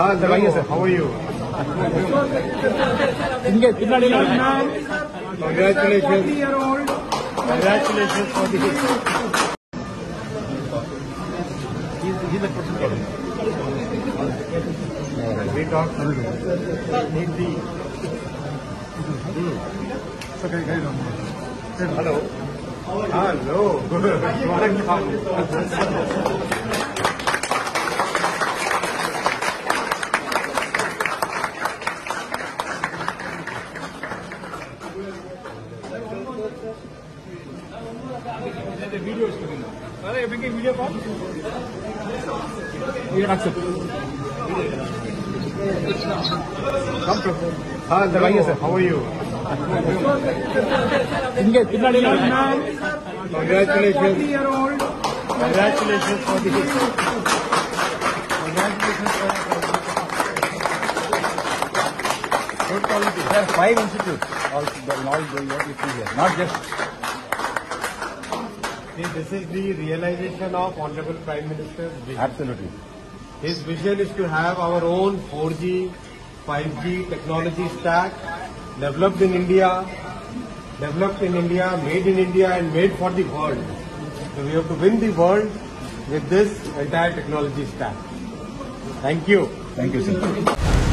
Hello, how are you? இங்கே பின்னாடி Congratulations. Congratulations for the We talk. Need the. Hello. Hello. ಮತ್ತೆ video ಇಷ್ಟದಿಂದ ಅದೇ ಬಗ್ಗೆ ವಿಡಿಯೋ ಕಾಲ್ हाँ लगाइए सर हाउ यू इनके कितना date congratulation congratulation for the Good quality. There are five institutes, all, all going up here, not just this is the realization of Honorable Prime Minister's vision. absolutely. His vision is to have our own 4G, 5G technology stack developed in India, developed in India, made in India and made for the world. So we have to win the world with this entire technology stack. Thank you. Thank you, sir.